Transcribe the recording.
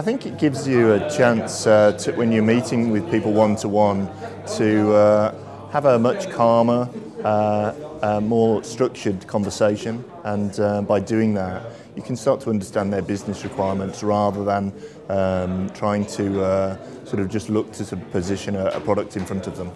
I think it gives you a chance uh, to, when you're meeting with people one to one to have a much calmer, uh, more structured conversation, and uh, by doing that, you can start to understand their business requirements rather than um, trying to uh, sort of just look to position a, a product in front of them.